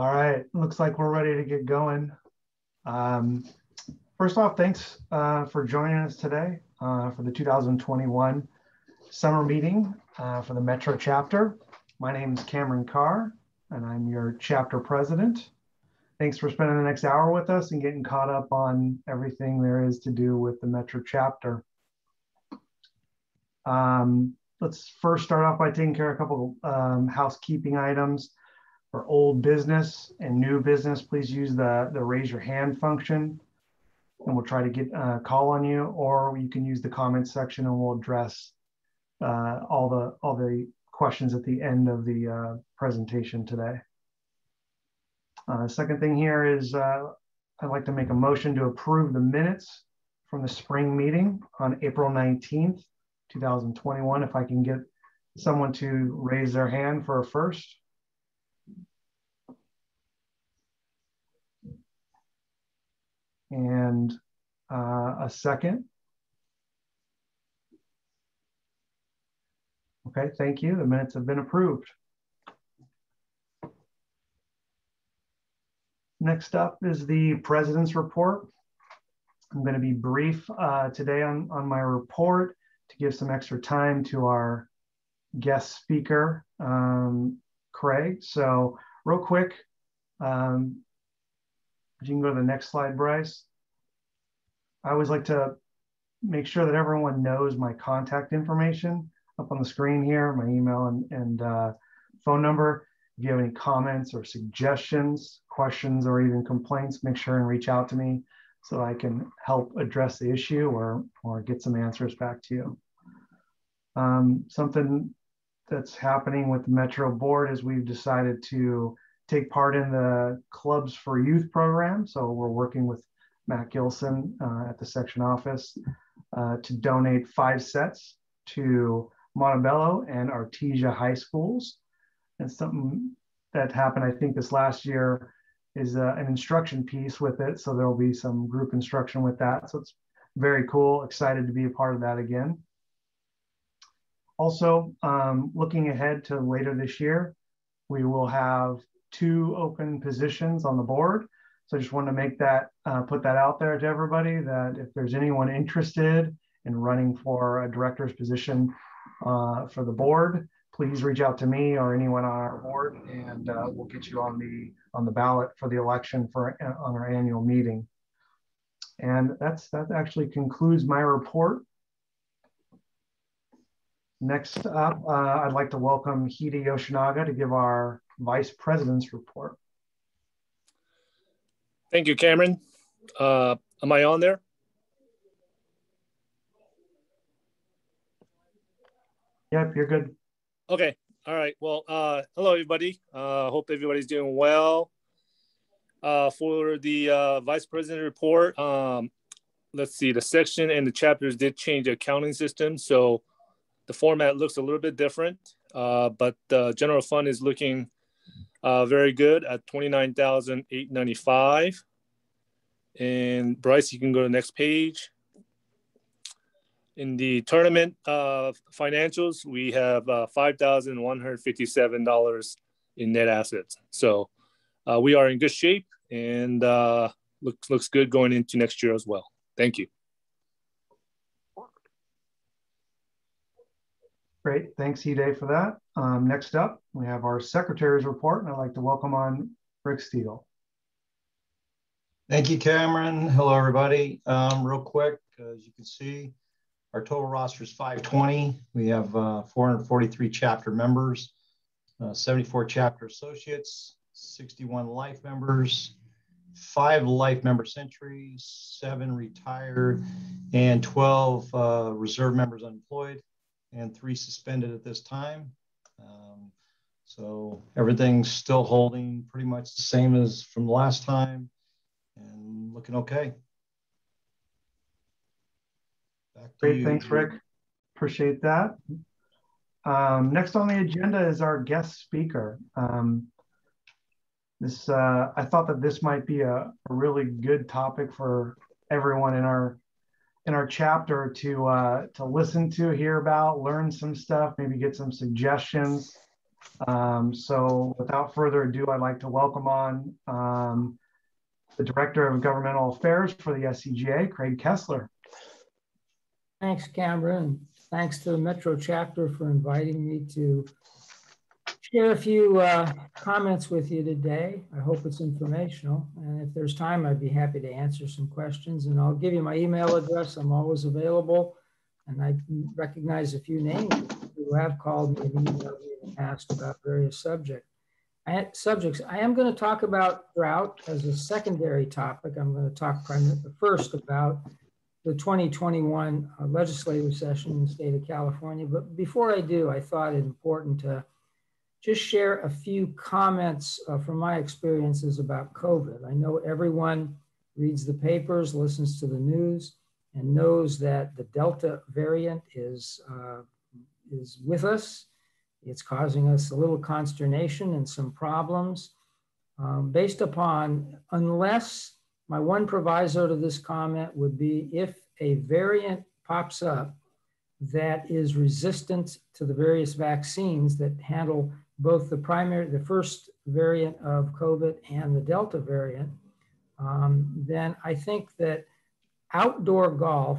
All right, looks like we're ready to get going. Um, first off, thanks uh, for joining us today uh, for the 2021 summer meeting uh, for the Metro chapter. My name is Cameron Carr, and I'm your chapter president. Thanks for spending the next hour with us and getting caught up on everything there is to do with the Metro chapter. Um, let's first start off by taking care of a couple um, housekeeping items. For old business and new business, please use the, the raise your hand function and we'll try to get a call on you or you can use the comments section and we'll address uh, all the all the questions at the end of the uh, presentation today. Uh, second thing here is uh, I'd like to make a motion to approve the minutes from the spring meeting on April 19th, 2021. If I can get someone to raise their hand for a first. And uh, a second. Okay, thank you. The minutes have been approved. Next up is the president's report. I'm going to be brief uh, today on, on my report to give some extra time to our guest speaker, um, Craig. So real quick, um, you can go to the next slide, Bryce. I always like to make sure that everyone knows my contact information up on the screen here, my email and, and uh, phone number. If you have any comments or suggestions, questions, or even complaints, make sure and reach out to me so I can help address the issue or, or get some answers back to you. Um, something that's happening with the Metro Board is we've decided to take part in the Clubs for Youth program. So we're working with Matt Gilson uh, at the section office uh, to donate five sets to Montebello and Artesia high schools. And something that happened, I think, this last year is uh, an instruction piece with it. So there'll be some group instruction with that. So it's very cool. Excited to be a part of that again. Also, um, looking ahead to later this year, we will have two open positions on the board. So I just want to make that, uh, put that out there to everybody that if there's anyone interested in running for a director's position uh, for the board, please reach out to me or anyone on our board and uh, we'll get you on the on the ballot for the election for uh, on our annual meeting. And that's that actually concludes my report. Next up, uh, I'd like to welcome Hida Yoshinaga to give our Vice President's report. Thank you, Cameron. Uh, am I on there? Yep, you're good. Okay. All right. Well, uh, hello, everybody. Uh, hope everybody's doing well. Uh, for the uh, vice president report, um, let's see, the section and the chapters did change the accounting system. So the format looks a little bit different, uh, but the general fund is looking uh, very good at 29,895. And Bryce, you can go to the next page. In the tournament uh, financials, we have uh, $5,157 in net assets. So uh, we are in good shape and uh, looks, looks good going into next year as well. Thank you. Great, thanks Hide for that. Um, next up, we have our secretary's report, and I'd like to welcome on Rick Steele. Thank you, Cameron. Hello, everybody. Um, real quick, as you can see, our total roster is 520. We have uh, 443 chapter members, uh, 74 chapter associates, 61 life members, five life member centuries, seven retired, and 12 uh, reserve members unemployed, and three suspended at this time. Um, so everything's still holding pretty much the same as from last time and looking okay. Great, you. thanks, Rick. Appreciate that. Um, next on the agenda is our guest speaker. Um, this uh, I thought that this might be a, a, really good topic for everyone in our in our chapter to uh, to listen to, hear about, learn some stuff, maybe get some suggestions. Um, so without further ado, I'd like to welcome on um, the Director of Governmental Affairs for the SCGA, Craig Kessler. Thanks, Cameron. Thanks to the Metro chapter for inviting me to share a few uh, comments with you today. I hope it's informational. And if there's time, I'd be happy to answer some questions. And I'll give you my email address. I'm always available. And I recognize a few names who have called me and emailed me in the past about various subjects. I, subjects. I am going to talk about drought as a secondary topic. I'm going to talk first about the 2021 uh, legislative session in the state of California. But before I do, I thought it important to just share a few comments uh, from my experiences about COVID. I know everyone reads the papers, listens to the news, and knows that the Delta variant is, uh, is with us. It's causing us a little consternation and some problems. Um, based upon, unless my one proviso to this comment would be if a variant pops up that is resistant to the various vaccines that handle both the primary, the first variant of COVID and the Delta variant, um, then I think that outdoor golf,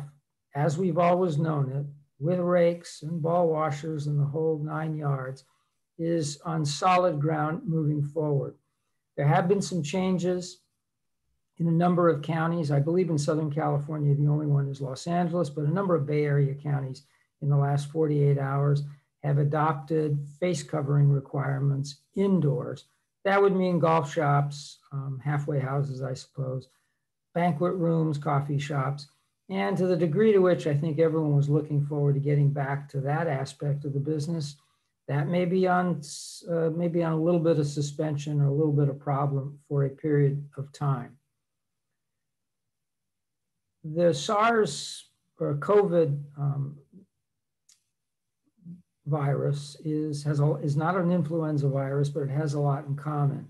as we've always known it, with rakes and ball washers and the whole nine yards, is on solid ground moving forward. There have been some changes in a number of counties. I believe in Southern California, the only one is Los Angeles, but a number of Bay Area counties in the last 48 hours have adopted face covering requirements indoors. That would mean golf shops, um, halfway houses, I suppose, banquet rooms, coffee shops. And to the degree to which I think everyone was looking forward to getting back to that aspect of the business, that may be on uh, maybe on a little bit of suspension or a little bit of problem for a period of time. The SARS or COVID um, virus is, has a, is not an influenza virus, but it has a lot in common.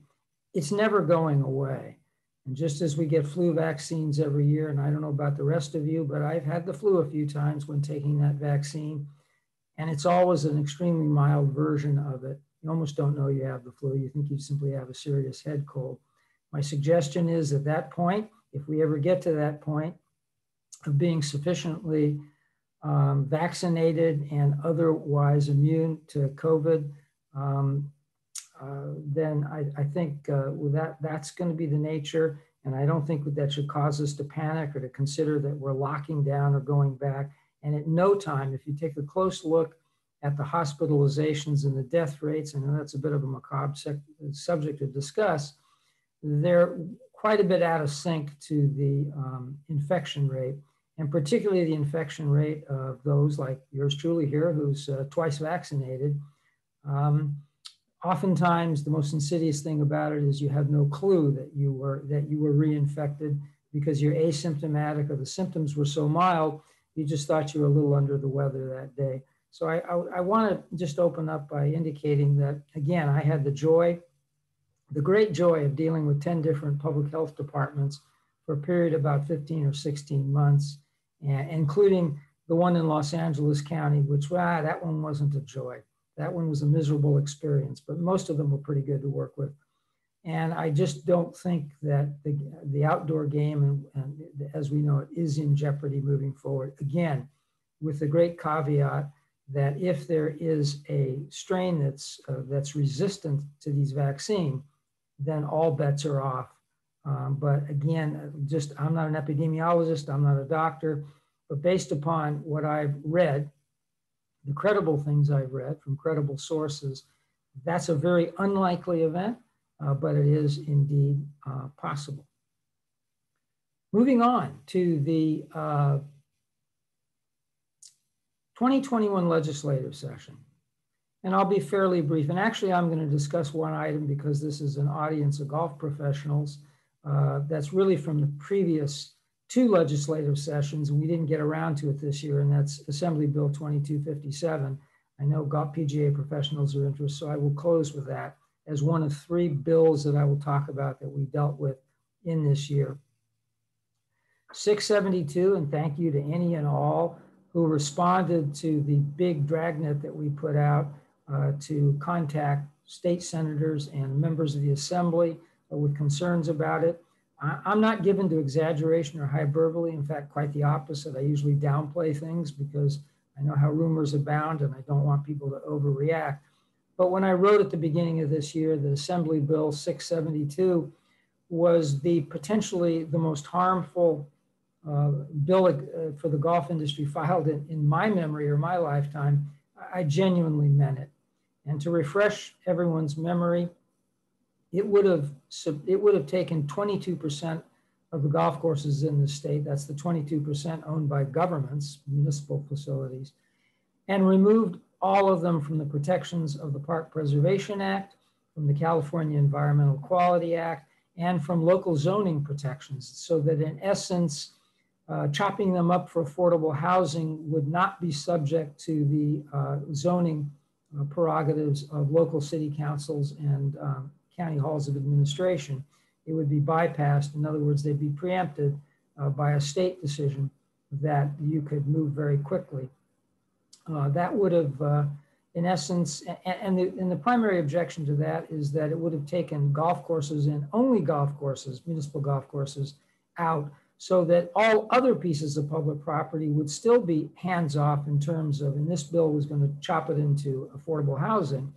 It's never going away. And just as we get flu vaccines every year, and I don't know about the rest of you, but I've had the flu a few times when taking that vaccine, and it's always an extremely mild version of it. You almost don't know you have the flu. You think you simply have a serious head cold. My suggestion is at that point, if we ever get to that point of being sufficiently um, vaccinated and otherwise immune to COVID, um, uh, then I, I think uh, that that's going to be the nature. And I don't think that should cause us to panic or to consider that we're locking down or going back. And at no time, if you take a close look at the hospitalizations and the death rates, know that's a bit of a macabre subject to discuss, they're quite a bit out of sync to the um, infection rate and particularly the infection rate of those like yours truly here, who's uh, twice vaccinated. Um, oftentimes, the most insidious thing about it is you have no clue that you were that you were reinfected because you're asymptomatic or the symptoms were so mild, you just thought you were a little under the weather that day. So I, I, I want to just open up by indicating that again, I had the joy, the great joy of dealing with 10 different public health departments for a period of about 15 or 16 months including the one in Los Angeles County, which ah, that one wasn't a joy. That one was a miserable experience, but most of them were pretty good to work with. And I just don't think that the, the outdoor game, and, and as we know it, is in jeopardy moving forward. Again, with the great caveat that if there is a strain that's, uh, that's resistant to these vaccines, then all bets are off um, but again, just I'm not an epidemiologist, I'm not a doctor, but based upon what I've read, the credible things I've read from credible sources, that's a very unlikely event, uh, but it is indeed uh, possible. Moving on to the uh, 2021 legislative session. And I'll be fairly brief. And actually, I'm going to discuss one item because this is an audience of golf professionals uh, that's really from the previous two legislative sessions, and we didn't get around to it this year, and that's Assembly Bill 2257. I know golf PGA professionals are interested, so I will close with that as one of three bills that I will talk about that we dealt with in this year. 672, and thank you to any and all who responded to the big dragnet that we put out uh, to contact state senators and members of the assembly with concerns about it. I'm not given to exaggeration or hyperbole. In fact, quite the opposite. I usually downplay things because I know how rumors abound and I don't want people to overreact. But when I wrote at the beginning of this year, the Assembly Bill 672 was the potentially the most harmful uh, bill uh, for the golf industry filed in, in my memory or my lifetime, I genuinely meant it. And to refresh everyone's memory, it would have it would have taken 22% of the golf courses in the state, that's the 22% owned by governments, municipal facilities, and removed all of them from the protections of the Park Preservation Act, from the California Environmental Quality Act, and from local zoning protections, so that in essence, uh, chopping them up for affordable housing would not be subject to the uh, zoning uh, prerogatives of local city councils and um, county halls of administration. It would be bypassed. In other words, they'd be preempted uh, by a state decision that you could move very quickly. Uh, that would have, uh, in essence, and, and, the, and the primary objection to that is that it would have taken golf courses and only golf courses, municipal golf courses, out so that all other pieces of public property would still be hands off in terms of, and this bill was going to chop it into affordable housing.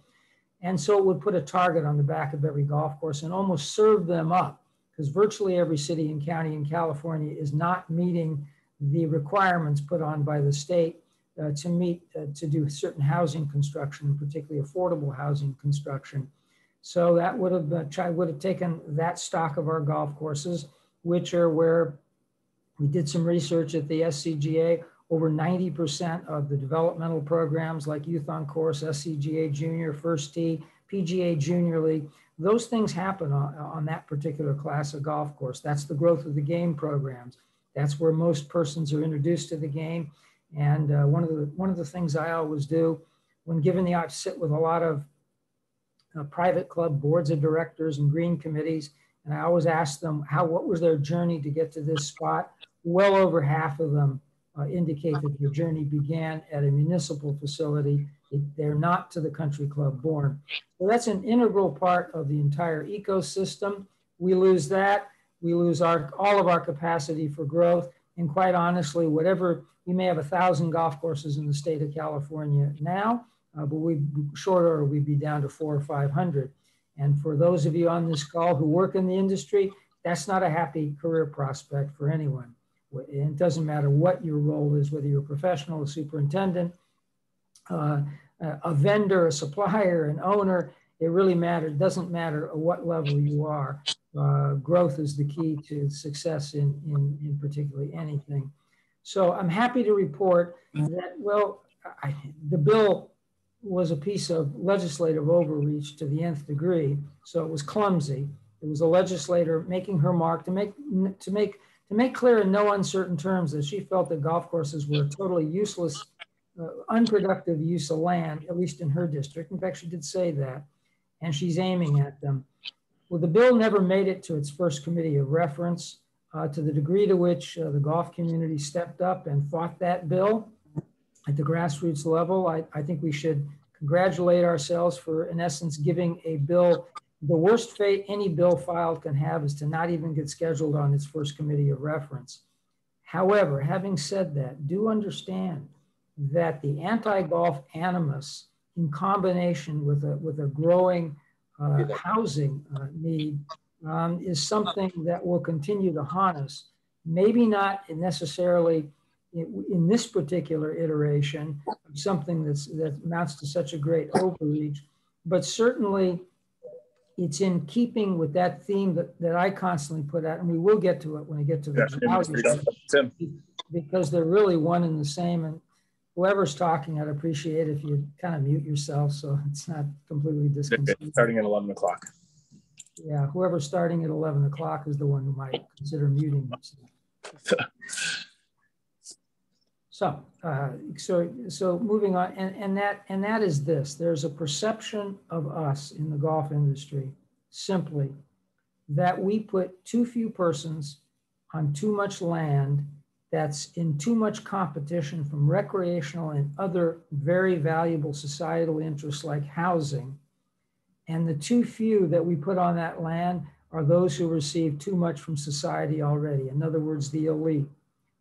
And so it would put a target on the back of every golf course and almost serve them up because virtually every city and county in California is not meeting the requirements put on by the state uh, to meet, uh, to do certain housing construction, and particularly affordable housing construction. So that would have, uh, would have taken that stock of our golf courses, which are where we did some research at the SCGA. Over 90% of the developmental programs like Youth on Course, SCGA Junior, First Tee, PGA Junior League, those things happen on, on that particular class of golf course. That's the growth of the game programs. That's where most persons are introduced to the game. And uh, one of the one of the things I always do when given the I sit with a lot of uh, private club boards of directors and green committees, and I always ask them how what was their journey to get to this spot well over half of them uh, indicate that your journey began at a municipal facility. they're not to the country club born. So that's an integral part of the entire ecosystem. We lose that, we lose our, all of our capacity for growth. And quite honestly, whatever, we may have a thousand golf courses in the state of California now, uh, but we short order, we'd be down to four or 500. And for those of you on this call who work in the industry, that's not a happy career prospect for anyone. It doesn't matter what your role is, whether you're a professional, a superintendent, uh, a vendor, a supplier, an owner. It really matters. It doesn't matter what level you are. Uh, growth is the key to success in, in, in particularly anything. So I'm happy to report that, well, I, the bill was a piece of legislative overreach to the nth degree. So it was clumsy. It was a legislator making her mark to make to make to make clear in no uncertain terms that she felt that golf courses were a totally useless, uh, unproductive use of land, at least in her district. In fact, she did say that, and she's aiming at them. Well, the bill never made it to its first committee of reference. Uh, to the degree to which uh, the golf community stepped up and fought that bill at the grassroots level, I, I think we should congratulate ourselves for, in essence, giving a bill the worst fate any bill filed can have is to not even get scheduled on its first committee of reference. However, having said that, do understand that the anti-golf animus in combination with a, with a growing uh, housing uh, need um, is something that will continue to haunt us. Maybe not necessarily in, in this particular iteration, something that's, that amounts to such a great overreach, but certainly it's in keeping with that theme that, that I constantly put out, and we will get to it when I get to the Tim. because they're really one and the same. And whoever's talking, I'd appreciate if you kind of mute yourself so it's not completely disconcerting. Starting at 11 o'clock. Yeah, whoever's starting at 11 o'clock is the one who might consider muting themselves. So, uh, so, so moving on, and, and that and that is this: there's a perception of us in the golf industry simply that we put too few persons on too much land that's in too much competition from recreational and other very valuable societal interests like housing. And the too few that we put on that land are those who receive too much from society already. In other words, the elite.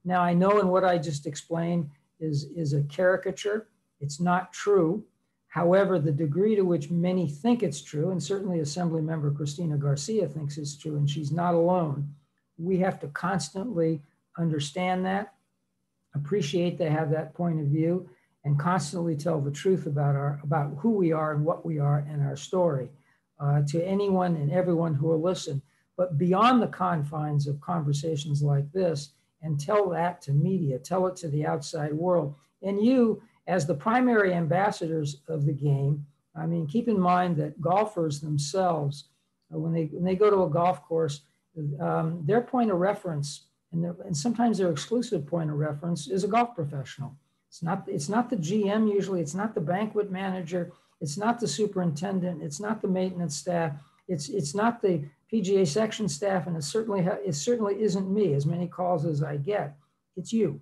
Now, I know in what I just explained is, is a caricature. It's not true. However, the degree to which many think it's true, and certainly Assembly Member Cristina Garcia thinks it's true, and she's not alone, we have to constantly understand that, appreciate they have that point of view, and constantly tell the truth about our about who we are and what we are and our story uh, to anyone and everyone who will listen. But beyond the confines of conversations like this, and tell that to media, tell it to the outside world, and you as the primary ambassadors of the game, I mean, keep in mind that golfers themselves, uh, when they when they go to a golf course, um, their point of reference and, and sometimes their exclusive point of reference is a golf professional. It's not it's not the GM usually. It's not the banquet manager. It's not the superintendent. It's not the maintenance staff. It's it's not the PGA section staff, and it certainly it certainly isn't me. As many calls as I get, it's you.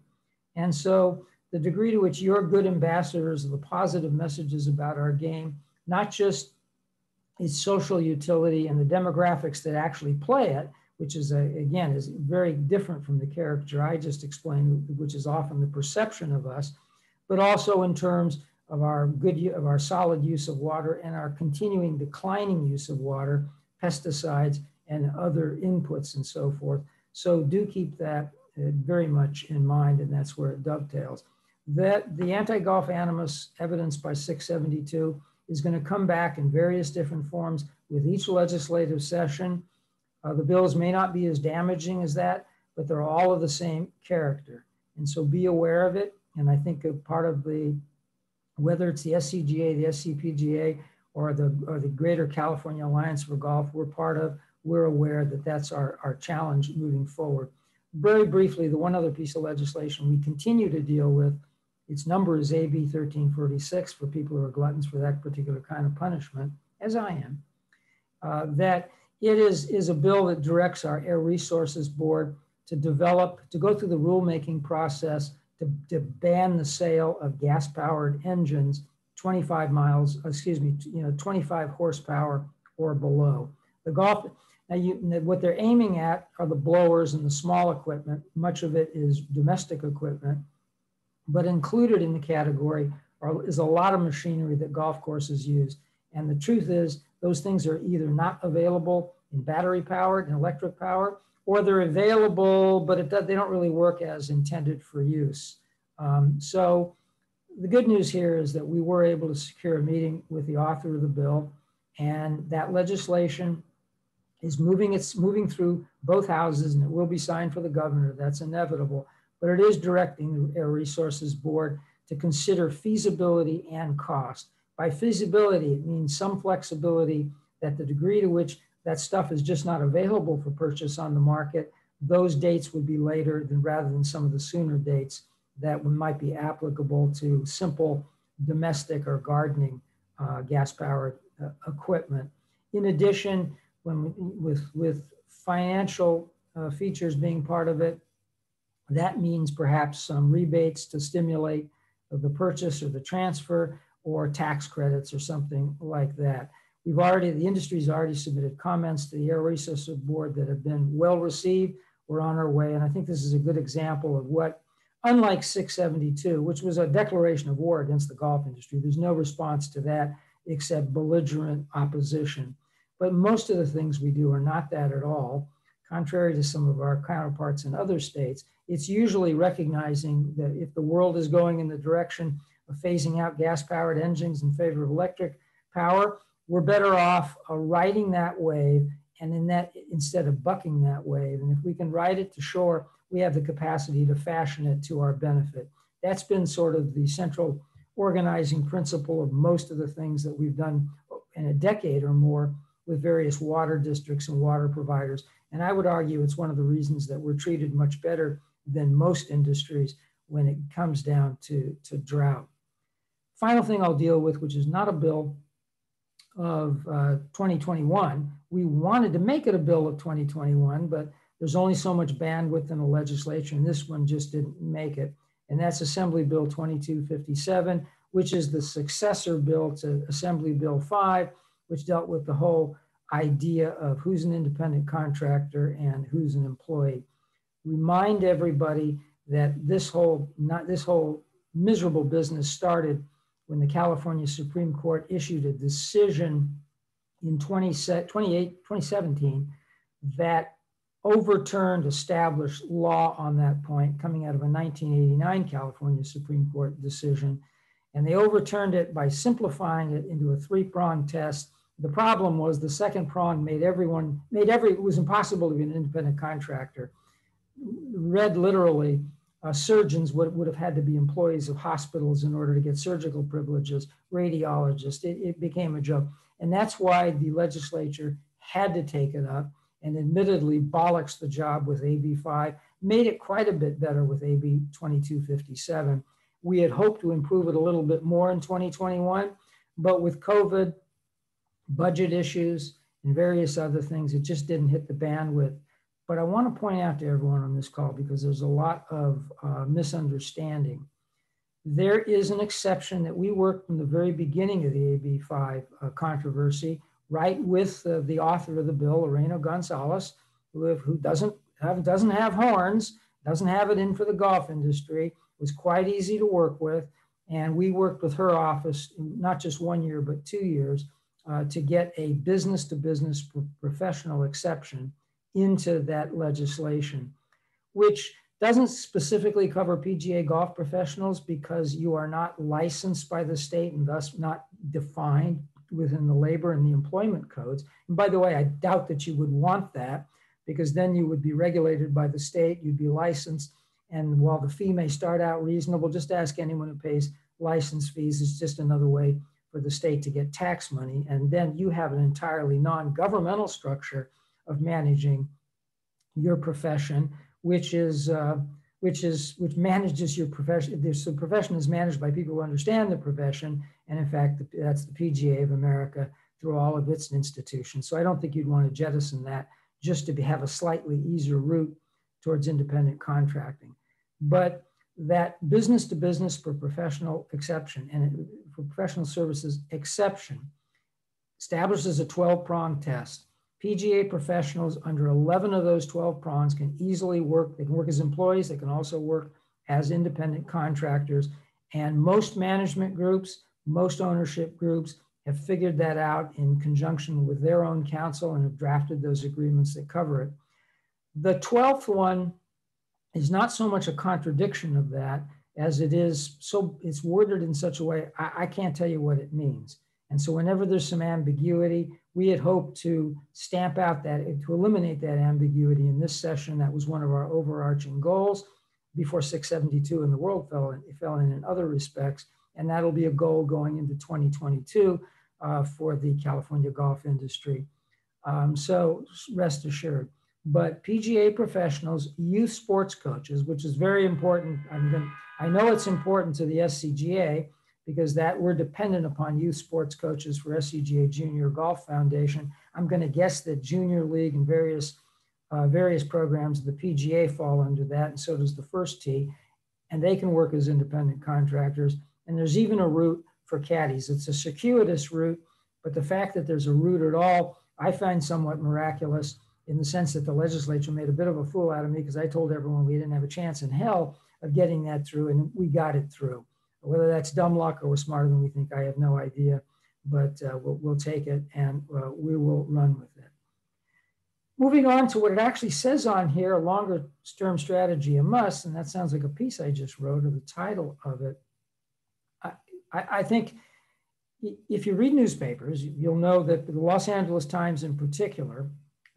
And so the degree to which you're good ambassadors of the positive messages about our game, not just its social utility and the demographics that actually play it, which is a, again is very different from the character I just explained, which is often the perception of us, but also in terms of our good of our solid use of water and our continuing declining use of water, pesticides and other inputs and so forth. So do keep that uh, very much in mind, and that's where it dovetails that the anti-golf animus evidenced by 672 is going to come back in various different forms with each legislative session. Uh, the bills may not be as damaging as that, but they're all of the same character. And so be aware of it. And I think a part of the, whether it's the SCGA, the SCPGA, or the, or the Greater California Alliance for Golf we're part of, we're aware that that's our, our challenge moving forward. Very briefly, the one other piece of legislation we continue to deal with its number is AB 1346 for people who are gluttons for that particular kind of punishment, as I am. Uh, that it is, is a bill that directs our Air Resources Board to develop, to go through the rulemaking process to, to ban the sale of gas powered engines 25 miles, excuse me, you know, 25 horsepower or below. The golf, now you, what they're aiming at are the blowers and the small equipment. Much of it is domestic equipment but included in the category are, is a lot of machinery that golf courses use. And the truth is, those things are either not available in battery powered and electric power, or they're available, but it, they don't really work as intended for use. Um, so the good news here is that we were able to secure a meeting with the author of the bill, and that legislation is moving. It's moving through both houses, and it will be signed for the governor. That's inevitable but it is directing the Air Resources Board to consider feasibility and cost. By feasibility, it means some flexibility that the degree to which that stuff is just not available for purchase on the market, those dates would be later than rather than some of the sooner dates that might be applicable to simple domestic or gardening uh, gas powered uh, equipment. In addition, when with, with financial uh, features being part of it, that means perhaps some rebates to stimulate the purchase or the transfer or tax credits or something like that. We've already, the industry's already submitted comments to the Air Resources Board that have been well received. We're on our way. And I think this is a good example of what, unlike 672, which was a declaration of war against the golf industry, there's no response to that except belligerent opposition. But most of the things we do are not that at all contrary to some of our counterparts in other states, it's usually recognizing that if the world is going in the direction of phasing out gas powered engines in favor of electric power, we're better off uh, riding that wave and in that instead of bucking that wave. And if we can ride it to shore, we have the capacity to fashion it to our benefit. That's been sort of the central organizing principle of most of the things that we've done in a decade or more with various water districts and water providers and I would argue it's one of the reasons that we're treated much better than most industries when it comes down to, to drought. Final thing I'll deal with, which is not a bill of uh, 2021. We wanted to make it a bill of 2021, but there's only so much bandwidth in the legislature, and this one just didn't make it. And that's Assembly Bill 2257, which is the successor bill to Assembly Bill 5, which dealt with the whole idea of who's an independent contractor and who's an employee. Remind everybody that this whole not this whole miserable business started when the California Supreme Court issued a decision in 20, 28, 2017 that overturned established law on that point coming out of a 1989 California Supreme Court decision. And they overturned it by simplifying it into a three prong test. The problem was the second prong made everyone, made every, it was impossible to be an independent contractor. Read literally, uh, surgeons would, would have had to be employees of hospitals in order to get surgical privileges, radiologists. It, it became a joke. And that's why the legislature had to take it up and admittedly bollocks the job with AB5, made it quite a bit better with AB 2257. We had hoped to improve it a little bit more in 2021, but with COVID, budget issues, and various other things, it just didn't hit the bandwidth. But I want to point out to everyone on this call because there's a lot of uh, misunderstanding. There is an exception that we worked from the very beginning of the AB5 uh, controversy right with uh, the author of the bill, Lorena Gonzalez, who, who doesn't have, doesn't have horns, doesn't have it in for the golf industry, was quite easy to work with. And we worked with her office, not just one year, but two years, uh, to get a business to business professional exception into that legislation, which doesn't specifically cover PGA golf professionals because you are not licensed by the state and thus not defined within the labor and the employment codes. And by the way, I doubt that you would want that because then you would be regulated by the state, you'd be licensed. And while the fee may start out reasonable, just ask anyone who pays license fees. It's just another way for the state to get tax money. And then you have an entirely non governmental structure of managing your profession, which is. Uh, which is which manages your profession. The profession is managed by people who understand the profession, and in fact, that's the PGA of America through all of its institutions. So I don't think you'd want to jettison that just to be, have a slightly easier route towards independent contracting. But that business to business for professional exception and for professional services exception establishes a 12 prong test. PGA professionals under 11 of those 12 prongs can easily work. They can work as employees, they can also work as independent contractors. And most management groups most ownership groups have figured that out in conjunction with their own counsel and have drafted those agreements that cover it. The 12th one is not so much a contradiction of that as it is so it's worded in such a way I, I can't tell you what it means. And so whenever there's some ambiguity, we had hoped to stamp out that to eliminate that ambiguity in this session. That was one of our overarching goals before 672 and the world fell in, fell in in other respects and that'll be a goal going into 2022 uh, for the California golf industry. Um, so rest assured. But PGA professionals, youth sports coaches, which is very important. Gonna, i know it's important to the SCGA because that we're dependent upon youth sports coaches for SCGA Junior Golf Foundation. I'm going to guess that Junior League and various uh, various programs of the PGA fall under that, and so does the first tee, and they can work as independent contractors. And there's even a route for caddies. It's a circuitous route, but the fact that there's a route at all, I find somewhat miraculous in the sense that the legislature made a bit of a fool out of me because I told everyone we didn't have a chance in hell of getting that through, and we got it through. Whether that's dumb luck or we're smarter than we think, I have no idea, but uh, we'll, we'll, take it and uh, we will run with it. Moving on to what it actually says on here, a longer term strategy a must, and that sounds like a piece I just wrote or the title of it. I, I think if you read newspapers, you'll know that the Los Angeles Times in particular,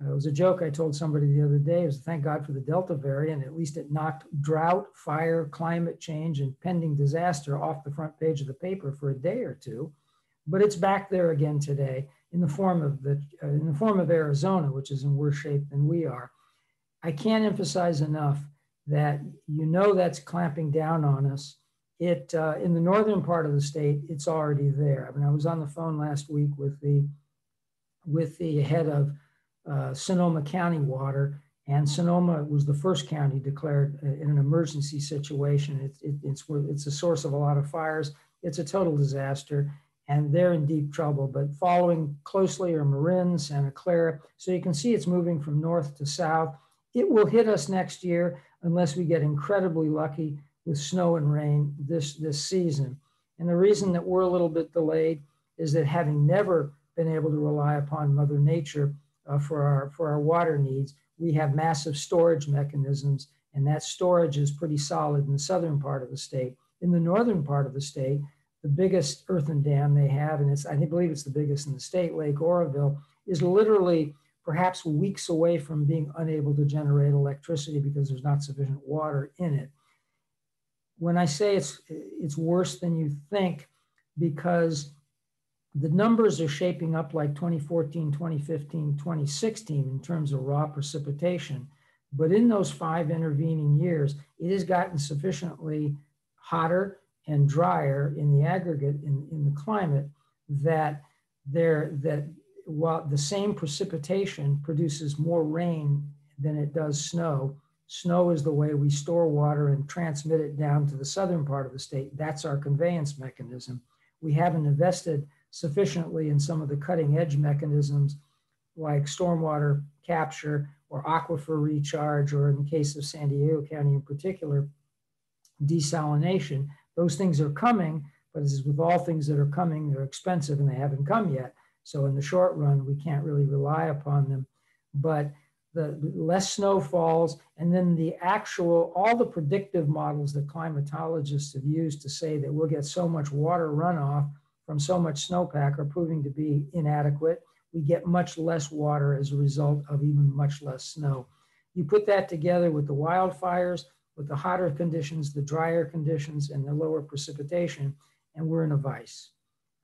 uh, it was a joke I told somebody the other day, is thank God for the Delta variant. At least it knocked drought, fire, climate change, and pending disaster off the front page of the paper for a day or two. But it's back there again today in the form of the uh, in the form of Arizona, which is in worse shape than we are. I can't emphasize enough that you know that's clamping down on us it uh, in the northern part of the state, it's already there. I mean, I was on the phone last week with the with the head of uh, Sonoma County Water, And Sonoma was the first county declared uh, in an emergency situation. It, it, it's, it's a source of a lot of fires. It's a total disaster and they're in deep trouble. But following closely are Marin, Santa Clara. So you can see it's moving from north to south. It will hit us next year unless we get incredibly lucky with snow and rain this, this season. And the reason that we're a little bit delayed is that having never been able to rely upon Mother Nature uh, for, our, for our water needs, we have massive storage mechanisms, and that storage is pretty solid in the southern part of the state. In the northern part of the state, the biggest earthen dam they have, and it's I believe it's the biggest in the state, Lake Oroville, is literally perhaps weeks away from being unable to generate electricity because there's not sufficient water in it. When I say it's it's worse than you think, because the numbers are shaping up like 2014, 2015, 2016 in terms of raw precipitation. But in those five intervening years, it has gotten sufficiently hotter and drier in the aggregate in, in the climate that there that while the same precipitation produces more rain than it does snow, snow is the way we store water and transmit it down to the southern part of the state. That's our conveyance mechanism. We haven't invested sufficiently in some of the cutting edge mechanisms like stormwater capture or aquifer recharge, or in the case of San Diego County in particular, desalination. Those things are coming, but as with all things that are coming, they're expensive and they haven't come yet. So in the short run, we can't really rely upon them. But the less snow falls, and then the actual, all the predictive models that climatologists have used to say that we'll get so much water runoff from so much snowpack are proving to be inadequate. We get much less water as a result of even much less snow. You put that together with the wildfires, with the hotter conditions, the drier conditions, and the lower precipitation, and we're in a vice.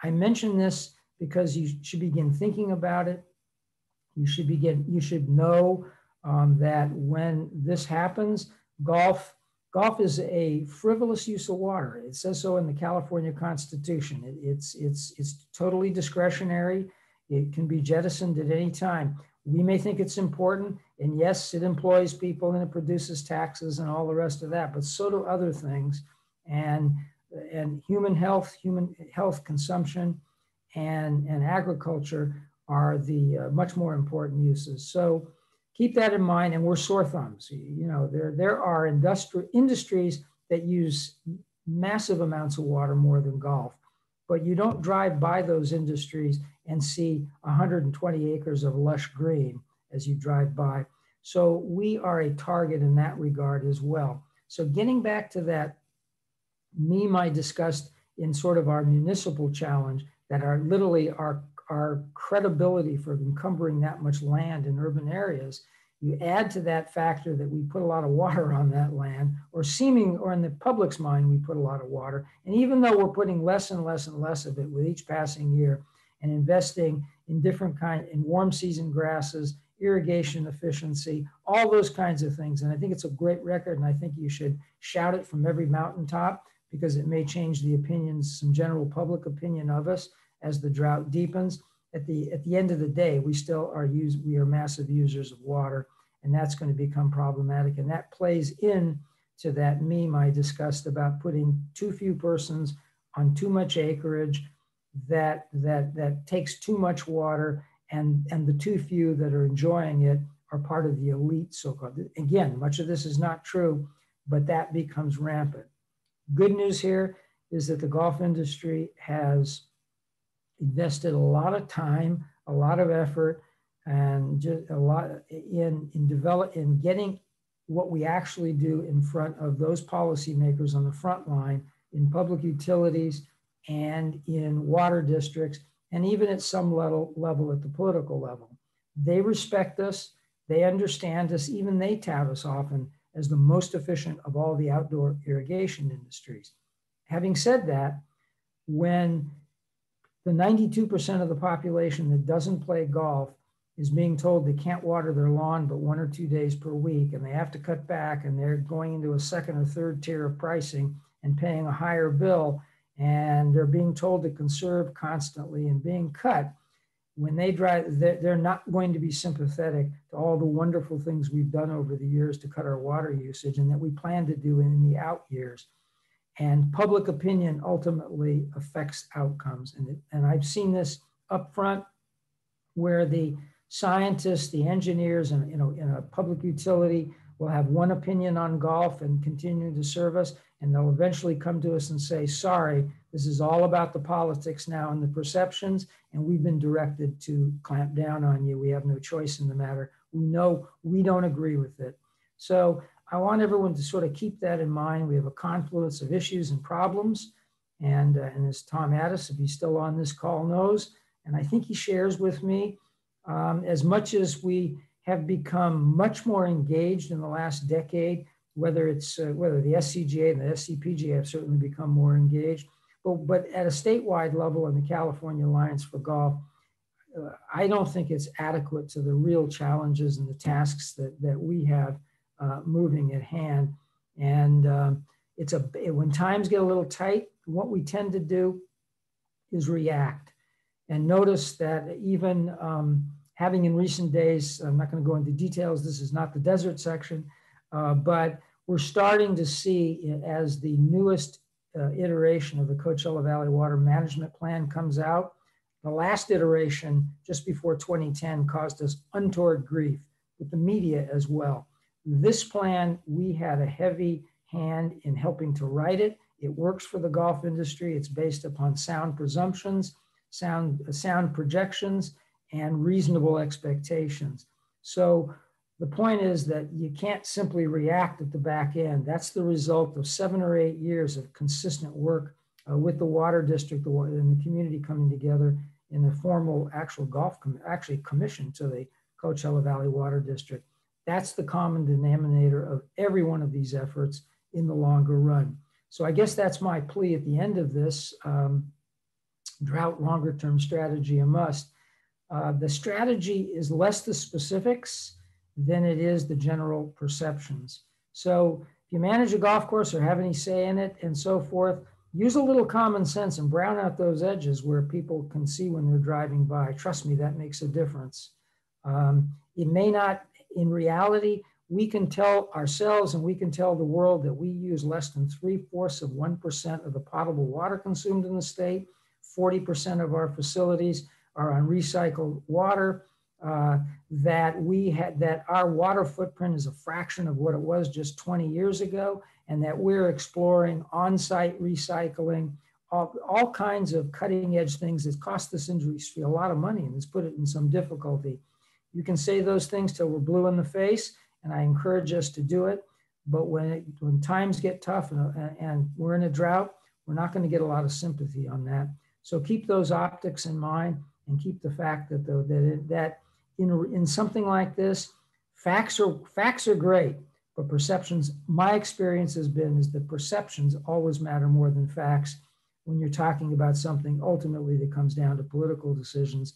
I mention this because you should begin thinking about it. You should begin, you should know um, that when this happens, Gulf Golf is a frivolous use of water. It says so in the California Constitution. It, it's, it's, it's totally discretionary. It can be jettisoned at any time. We may think it's important, and yes, it employs people and it produces taxes and all the rest of that, but so do other things. And, and human health, human health consumption, and, and agriculture are the uh, much more important uses. So keep that in mind. And we're sore thumbs. You know, there, there are industri- industries that use massive amounts of water more than golf, but you don't drive by those industries and see 120 acres of lush green as you drive by. So we are a target in that regard as well. So getting back to that meme I discussed in sort of our municipal challenge that are literally our our credibility for encumbering that much land in urban areas, you add to that factor that we put a lot of water on that land, or seeming, or in the public's mind, we put a lot of water. And even though we're putting less and less and less of it with each passing year and investing in different kind, in warm season grasses, irrigation efficiency, all those kinds of things. And I think it's a great record, and I think you should shout it from every mountaintop because it may change the opinions, some general public opinion of us as the drought deepens. At the, at the end of the day, we still are use, we are massive users of water, and that's going to become problematic. And that plays in to that meme I discussed about putting too few persons on too much acreage that that that takes too much water and and the too few that are enjoying it are part of the elite so-called again much of this is not true but that becomes rampant good news here is that the golf industry has invested a lot of time, a lot of effort, and just a lot in in develop in getting what we actually do in front of those policymakers on the front line in public utilities and in water districts and even at some level level at the political level. They respect us, they understand us, even they tout us often as the most efficient of all the outdoor irrigation industries. Having said that, when the 92% of the population that doesn't play golf is being told they can't water their lawn but one or two days per week and they have to cut back and they're going into a second or third tier of pricing and paying a higher bill and they're being told to conserve constantly and being cut when they drive, they're not going to be sympathetic to all the wonderful things we've done over the years to cut our water usage and that we plan to do in the out years. And public opinion ultimately affects outcomes. And, and I've seen this up front where the scientists, the engineers, and you know, in a public utility will have one opinion on golf and continue to serve us, and they'll eventually come to us and say, sorry, this is all about the politics now and the perceptions, and we've been directed to clamp down on you. We have no choice in the matter. We know we don't agree with it. So I want everyone to sort of keep that in mind. We have a confluence of issues and problems. And, uh, and as Tom Addis, if he's still on this call, knows, and I think he shares with me, um, as much as we have become much more engaged in the last decade, whether it's uh, whether the SCGA and the SCPGA have certainly become more engaged, but, but at a statewide level in the California Alliance for Golf, uh, I don't think it's adequate to the real challenges and the tasks that, that we have uh, moving at hand. And um, it's a when times get a little tight, what we tend to do is react. And notice that even um, having in recent days, I'm not going to go into details, this is not the desert section, uh, but we're starting to see as the newest uh, iteration of the Coachella Valley Water Management Plan comes out. The last iteration, just before 2010, caused us untoward grief with the media as well. This plan, we had a heavy hand in helping to write it. It works for the golf industry. It's based upon sound presumptions, sound, sound projections, and reasonable expectations. So the point is that you can't simply react at the back end. That's the result of seven or eight years of consistent work uh, with the water district and the community coming together in a formal actual golf, com actually commission to the Coachella Valley Water District. That's the common denominator of every one of these efforts in the longer run. So I guess that's my plea at the end of this. Um, drought longer term strategy a must. Uh, the strategy is less the specifics than it is the general perceptions. So if you manage a golf course or have any say in it and so forth, use a little common sense and brown out those edges where people can see when they're driving by. Trust me, that makes a difference. Um, it may not, in reality, we can tell ourselves and we can tell the world that we use less than three fourths of 1% of the potable water consumed in the state. 40% of our facilities are on recycled water uh, that we had that our water footprint is a fraction of what it was just 20 years ago, and that we're exploring on-site recycling, all, all kinds of cutting-edge things that cost this industry a lot of money and has put it in some difficulty. You can say those things till we're blue in the face, and I encourage us to do it. But when it, when times get tough uh, and, and we're in a drought, we're not going to get a lot of sympathy on that. So keep those optics in mind and keep the fact that though that it, that in, in something like this, facts are facts are great, but perceptions, my experience has been is that perceptions always matter more than facts when you're talking about something ultimately that comes down to political decisions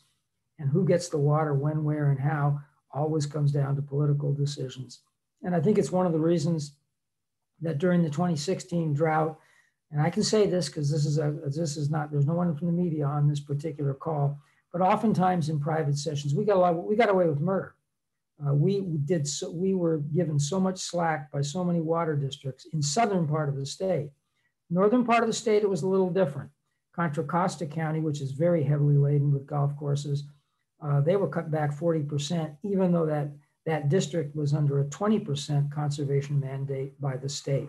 and who gets the water when, where, and how always comes down to political decisions. And I think it's one of the reasons that during the 2016 drought, and I can say this because this is a this is not there's no one from the media on this particular call, but oftentimes in private sessions, we got a lot, we got away with murder. Uh, we did so, we were given so much slack by so many water districts in southern part of the state. Northern part of the state, it was a little different. Contra Costa County, which is very heavily laden with golf courses, uh, they were cut back 40%, even though that, that district was under a 20% conservation mandate by the state.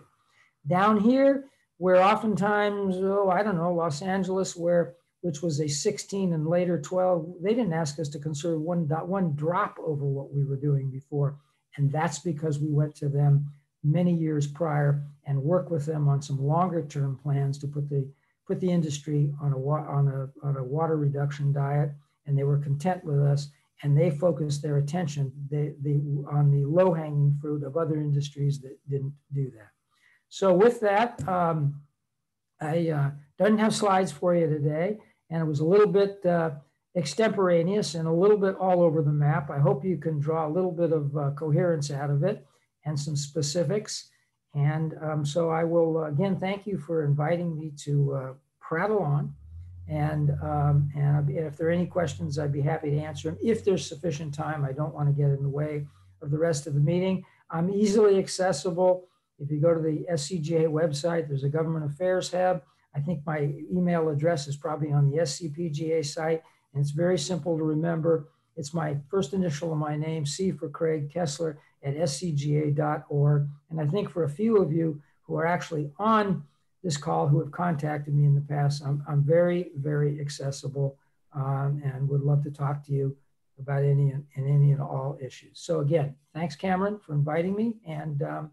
Down here, where oftentimes, oh, I don't know, Los Angeles, where which was a 16 and later 12, they didn't ask us to conserve one, one drop over what we were doing before. And that's because we went to them many years prior and worked with them on some longer term plans to put the, put the industry on a, on, a, on a water reduction diet. And they were content with us and they focused their attention they, they, on the low hanging fruit of other industries that didn't do that. So with that, um, I uh, don't have slides for you today and it was a little bit uh, extemporaneous and a little bit all over the map. I hope you can draw a little bit of uh, coherence out of it and some specifics. And um, so I will uh, again thank you for inviting me to uh, prattle on. And, um, and if there are any questions, I'd be happy to answer them. If there's sufficient time, I don't want to get in the way of the rest of the meeting. I'm easily accessible. If you go to the SCGA website, there's a government affairs tab. I think my email address is probably on the SCPGA site, and it's very simple to remember. It's my first initial of my name, C for Craig Kessler at scga.org. And I think for a few of you who are actually on this call who have contacted me in the past, I'm, I'm very, very accessible um, and would love to talk to you about any and any and all issues. So again, thanks Cameron for inviting me. And um,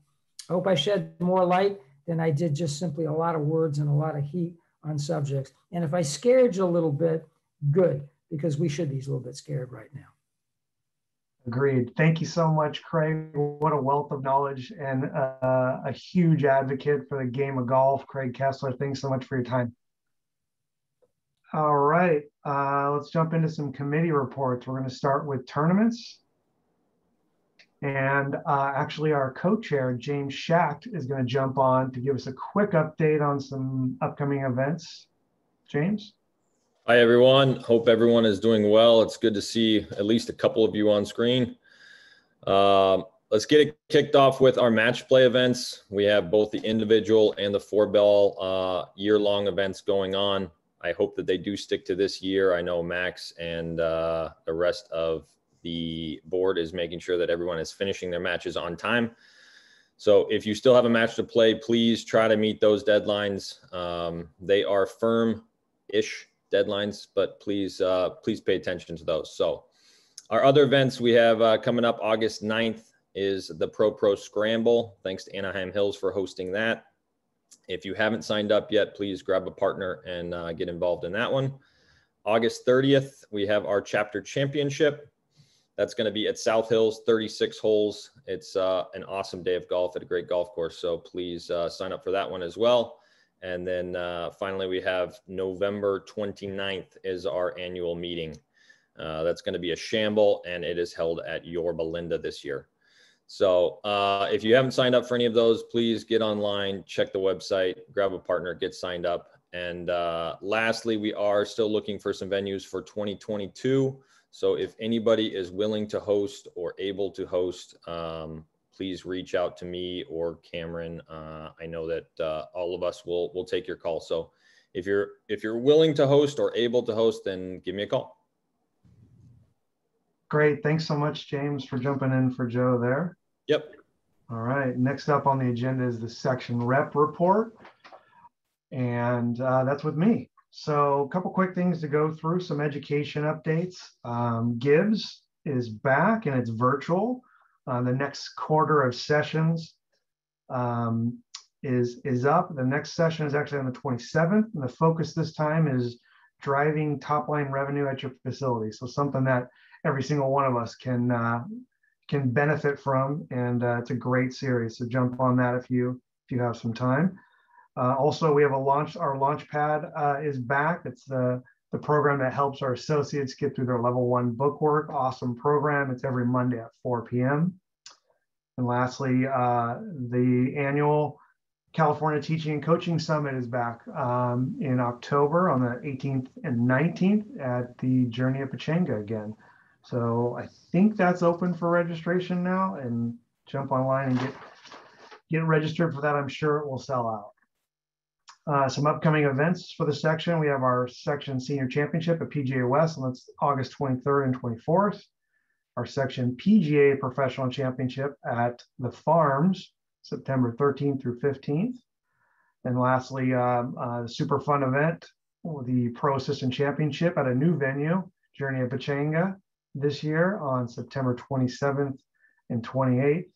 I hope I shed more light than I did just simply a lot of words and a lot of heat on subjects. And if I scared you a little bit, good, because we should be a little bit scared right now. Agreed. Thank you so much, Craig. What a wealth of knowledge and uh, a huge advocate for the game of golf. Craig Kessler, thanks so much for your time. All right, uh, let's jump into some committee reports. We're going to start with tournaments. And uh, actually, our co-chair, James Schacht, is going to jump on to give us a quick update on some upcoming events. James? Hi, everyone. Hope everyone is doing well. It's good to see at least a couple of you on screen. Um, let's get it kicked off with our match play events. We have both the individual and the four ball uh, year long events going on. I hope that they do stick to this year. I know Max and uh, the rest of the board is making sure that everyone is finishing their matches on time. So if you still have a match to play, please try to meet those deadlines. Um, they are firm-ish deadlines, but please uh, please pay attention to those. So our other events we have uh, coming up August 9th is the Pro Pro Scramble. Thanks to Anaheim Hills for hosting that. If you haven't signed up yet, please grab a partner and uh, get involved in that one. August 30th, we have our chapter championship. That's going to be at South Hills, 36 holes. It's uh, an awesome day of golf at a great golf course. So please uh, sign up for that one as well. And then uh, finally, we have November 29th is our annual meeting. Uh, that's going to be a shamble and it is held at Yorba Linda this year. So uh, if you haven't signed up for any of those, please get online, check the website, grab a partner, get signed up. And uh, lastly, we are still looking for some venues for 2022. So if anybody is willing to host or able to host, um, please reach out to me or Cameron. Uh, I know that uh, all of us will will take your call. So if you're if you're willing to host or able to host, then give me a call. Great. Thanks so much, James, for jumping in for Joe there. Yep. All right. Next up on the agenda is the section rep report. And uh, that's with me. So a couple quick things to go through, some education updates. Um, Gibbs is back and it's virtual. Uh, the next quarter of sessions um, is, is up. The next session is actually on the 27th. And the focus this time is driving top line revenue at your facility. So something that every single one of us can uh, can benefit from. And uh, it's a great series. So jump on that if you if you have some time. Uh, also, we have a launch, our Launchpad uh, is back. It's the, the program that helps our associates get through their level one bookwork. Awesome program. It's every Monday at 4 p.m. And lastly, uh, the annual California Teaching and Coaching Summit is back um, in October on the 18th and 19th at the Journey of Pechanga again. So I think that's open for registration now and jump online and get get registered for that. I'm sure it will sell out. Uh, some upcoming events for the section. We have our section senior championship at PGA West, and that's August 23rd and 24th. Our section PGA professional championship at the Farms, September 13th through 15th. And lastly, um, uh, super fun event, the Pro Assistant Championship at a new venue, Journey of Pechanga, this year on September 27th and 28th.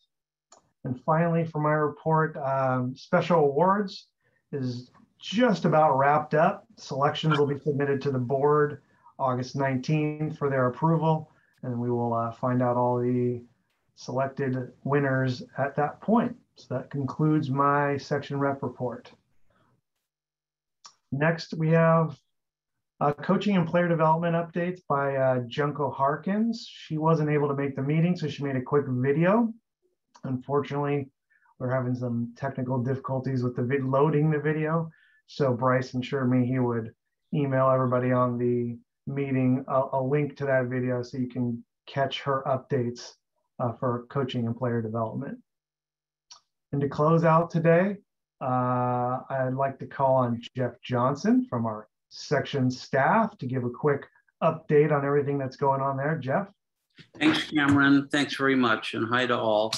And finally, for my report, um, special awards is just about wrapped up. Selections will be submitted to the board August 19th for their approval, and we will uh, find out all the selected winners at that point. So that concludes my section rep report. Next, we have uh, coaching and player development updates by uh, Junko Harkins. She wasn't able to make the meeting, so she made a quick video. Unfortunately, we're having some technical difficulties with the vid loading the video. So Bryce assured me he would email everybody on the meeting a, a link to that video so you can catch her updates uh, for coaching and player development. And to close out today, uh, I'd like to call on Jeff Johnson from our section staff to give a quick update on everything that's going on there. Jeff? Thanks, Cameron. Thanks very much, and hi to all.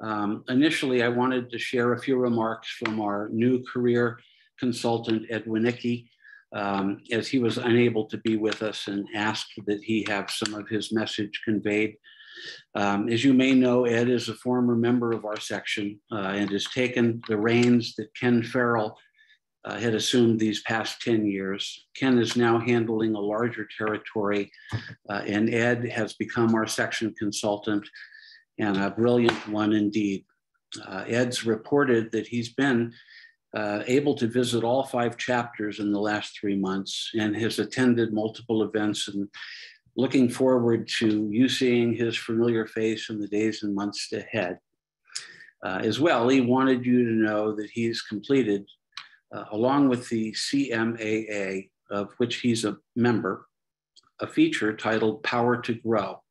Um, initially, I wanted to share a few remarks from our new career consultant, Ed Winiecki, um, as he was unable to be with us and asked that he have some of his message conveyed. Um, as you may know, Ed is a former member of our section uh, and has taken the reins that Ken Farrell uh, had assumed these past 10 years. Ken is now handling a larger territory, uh, and Ed has become our section consultant and a brilliant one indeed. Uh, Ed's reported that he's been uh, able to visit all five chapters in the last three months and has attended multiple events and looking forward to you seeing his familiar face in the days and months ahead. Uh, as well, he wanted you to know that he's completed, uh, along with the CMAA, of which he's a member, a feature titled Power to Grow.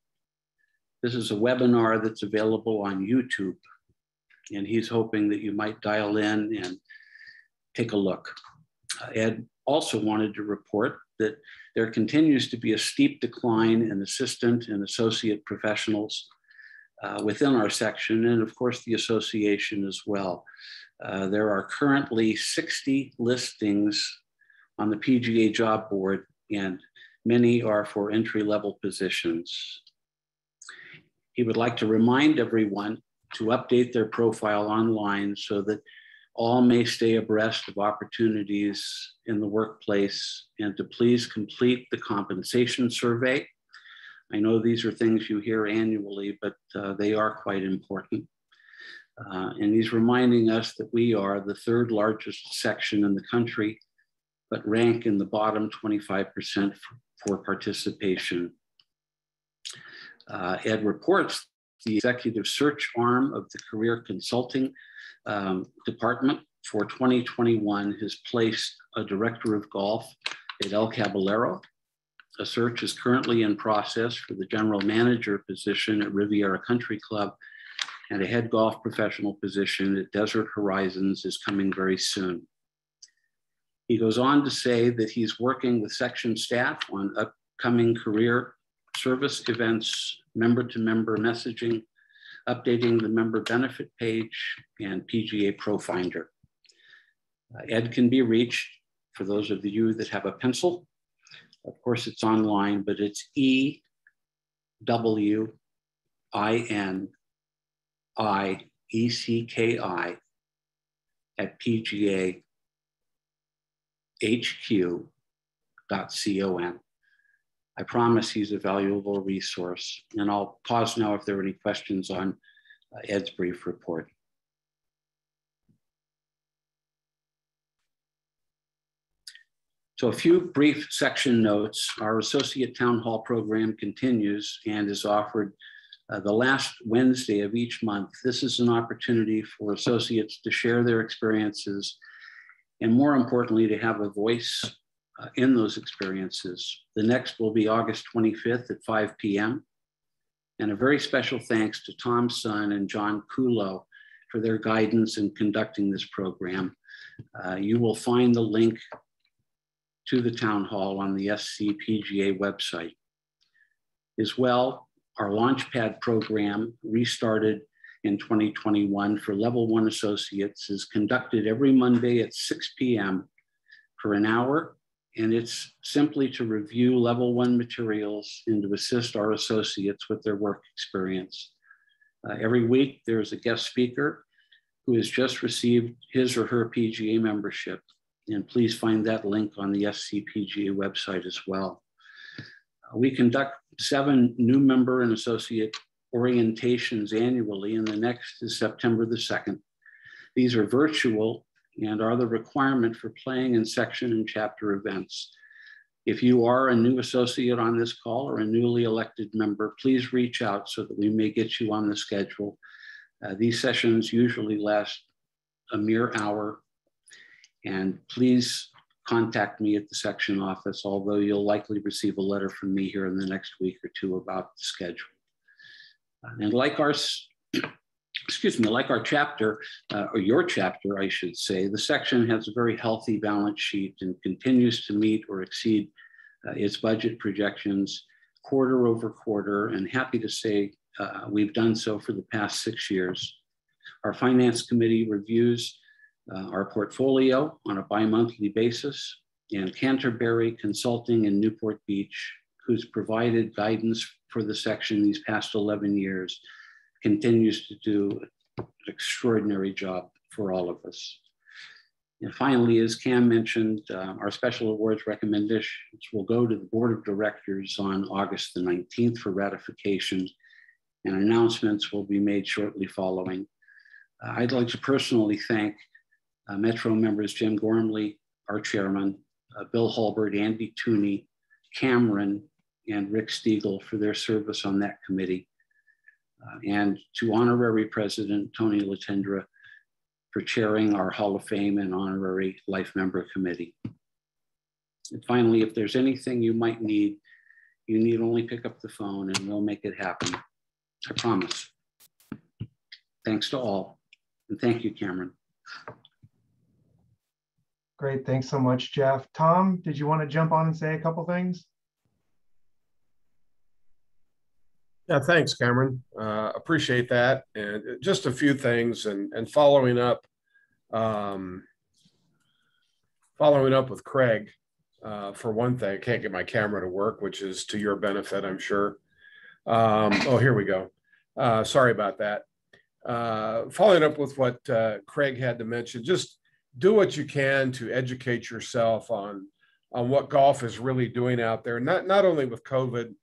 This is a webinar that's available on YouTube, and he's hoping that you might dial in and take a look. Uh, Ed also wanted to report that there continues to be a steep decline in assistant and associate professionals uh, within our section, and of course the association as well. Uh, there are currently 60 listings on the PGA job board, and many are for entry level positions. He would like to remind everyone to update their profile online so that all may stay abreast of opportunities in the workplace and to please complete the compensation survey. I know these are things you hear annually, but uh, they are quite important. Uh, and he's reminding us that we are the third largest section in the country, but rank in the bottom 25% for, for participation. Uh, Ed reports the executive search arm of the career consulting um, department for 2021 has placed a director of golf at El Caballero. A search is currently in process for the general manager position at Riviera Country Club, and a head golf professional position at Desert Horizons is coming very soon. He goes on to say that he's working with section staff on upcoming career service events, member to member messaging, updating the member benefit page, and PGA ProFinder. Uh, Ed can be reached for those of you that have a pencil. Of course, it's online, but it's E W I N I E C K I at PGA H. Q. Dot HQ.com. I promise he's a valuable resource. And I'll pause now if there are any questions on uh, Ed's brief report. So a few brief section notes. Our Associate Town Hall program continues and is offered uh, the last Wednesday of each month. This is an opportunity for associates to share their experiences and more importantly, to have a voice uh, in those experiences. The next will be August 25th at 5 p.m. And a very special thanks to Tom Sun and John Kulo for their guidance in conducting this program. Uh, you will find the link to the town hall on the SCPGA website. As well, our Launchpad program restarted in 2021 for level one associates is conducted every Monday at 6 p.m. for an hour and it's simply to review level one materials and to assist our associates with their work experience. Uh, every week, there's a guest speaker who has just received his or her PGA membership. And please find that link on the SCPGA website as well. Uh, we conduct seven new member and associate orientations annually, and the next is September the 2nd. These are virtual and are the requirement for playing in section and chapter events. If you are a new associate on this call or a newly elected member, please reach out so that we may get you on the schedule. Uh, these sessions usually last a mere hour. And please contact me at the section office, although you'll likely receive a letter from me here in the next week or two about the schedule. And like our, excuse me, like our chapter, uh, or your chapter, I should say, the section has a very healthy balance sheet and continues to meet or exceed uh, its budget projections quarter over quarter. And happy to say uh, we've done so for the past six years. Our finance committee reviews uh, our portfolio on a bi-monthly basis and Canterbury Consulting in Newport Beach, who's provided guidance for the section these past 11 years, continues to do an extraordinary job for all of us. And finally, as Cam mentioned, uh, our special awards recommendations will go to the Board of Directors on August the 19th for ratification, and announcements will be made shortly following. Uh, I'd like to personally thank uh, Metro members Jim Gormley, our chairman, uh, Bill Hulbert, Andy Tooney, Cameron, and Rick Stiegel for their service on that committee. Uh, and to honorary president Tony Latendra for chairing our Hall of Fame and honorary life member committee. And finally, if there's anything you might need, you need only pick up the phone and we'll make it happen. I promise. Thanks to all. And thank you, Cameron. Great. Thanks so much, Jeff. Tom, did you want to jump on and say a couple things? Yeah, thanks, Cameron. Uh, appreciate that. And just a few things and, and following up, um, following up with Craig, uh, for one thing, I can't get my camera to work, which is to your benefit, I'm sure. Um, oh, here we go. Uh, sorry about that. Uh, following up with what uh, Craig had to mention, just do what you can to educate yourself on on what golf is really doing out there. Not not only with COVID,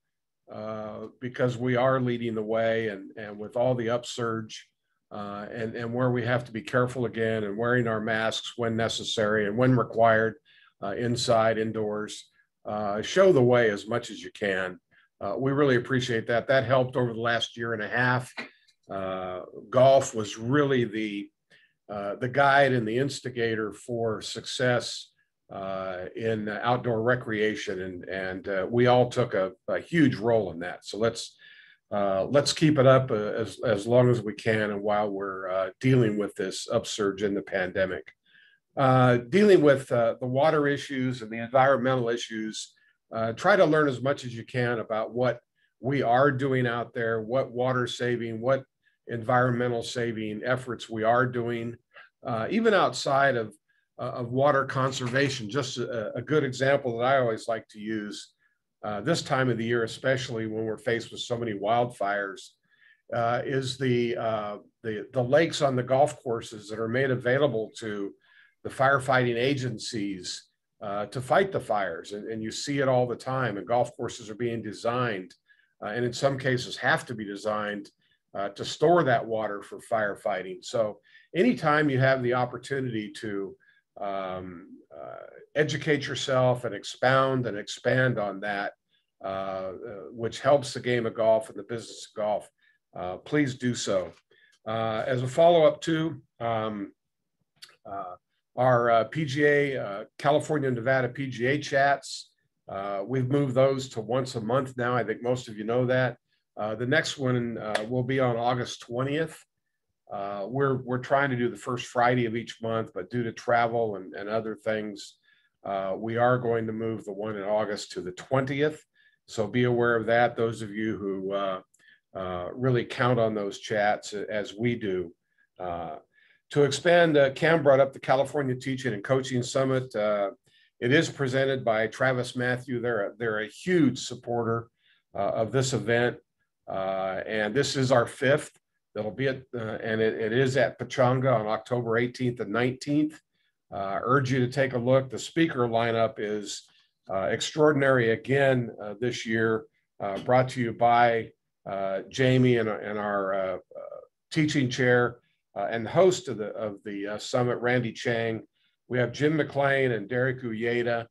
uh, because we are leading the way and, and with all the upsurge uh, and, and where we have to be careful again and wearing our masks when necessary and when required uh, inside, indoors, uh, show the way as much as you can. Uh, we really appreciate that. That helped over the last year and a half. golf was really the, the guide and the instigator for success uh, in outdoor recreation, and and uh, we all took a, a, huge role in that. So let's uh, let's keep it up uh, as as long as we can, and while we're uh, dealing with this upsurge in the pandemic, uh, dealing with the water issues and the environmental issues. try to learn as much as you can about what we are doing out there, what water saving, what environmental saving efforts we are doing, even outside of of water conservation. Just a, a, good example that I always like to use uh, this time of the year, especially when we're faced with so many wildfires, uh, is the, uh, the, the lakes on the golf courses that are made available to the firefighting agencies uh, to fight the fires. And, and, you see it all the time. And golf courses are being designed, uh, and in some cases have to be designed to store that water for firefighting. So anytime you have the opportunity to um, uh, educate yourself and expound and expand on that, uh, uh, which helps the game of golf and the business of golf, uh, please do so. Uh, as a follow up to um, uh, our PGA, California Nevada PGA chats, we've moved those to once a month now. I think most of you know that. the next one will be on August 20th. Uh, we're we're trying to do the first Friday of each month, but due to travel and, and other things, uh, we are going to move the one in August to the 20th. So be aware of that. Those of you who uh, uh really count on those chats as we do. Uh, to expand, uh, Cam brought up the California Teaching and Coaching Summit. it is presented by TravisMathew. They're a, they're a huge supporter of this event, and this is our fifth. That'll be at, uh, and it, it is at Pechanga on October 18th and 19th. Uh, urge you to take a look. The speaker lineup is uh, extraordinary again uh, this year, uh, brought to you by uh, Jamie and, and our teaching chair and host of the, of the summit, Randy Chang. We have Jim McLean and Derek Uyeda,